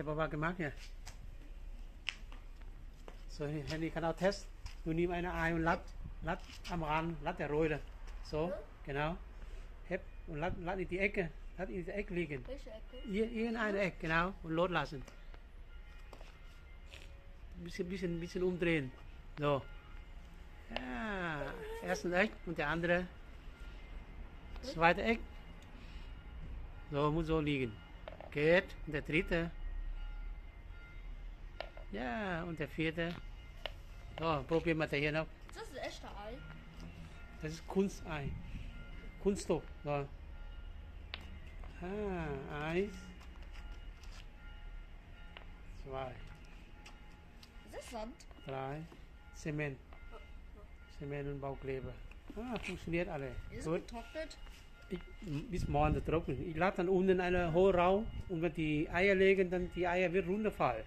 Hier hat der Papa gemacht, ja. So, Handy kann auch testen. Du nimm eine Ei und latt, latt am Rand, latt der Röhre. So, genau. Heb und latt, latt in die Ecke, latt in die Ecke liegen. Welche Ecke? Hier, hier in eine Ecke, genau. Und loslassen. Ein bisschen, bisschen, bisschen umdrehen. So. Ja, erst ein Eck und der andere. Zweite Eck. So, muss so liegen. Geht. Und der dritte. Ja, und der vierte. So, probieren wir das hier noch. Das ist echte Ei. Das ist Kunstei. Kunststoff. So. Ah, eins. Zwei. Ist das Sand? drei, Zement. Zement und Baukleber. Ah, funktioniert alle. Ist es Gut. getrocknet? Ich, bis morgen trocknen. Ich lade dann unten eine hohe Rau und wenn die Eier legen, dann die Eier wird runterfallen.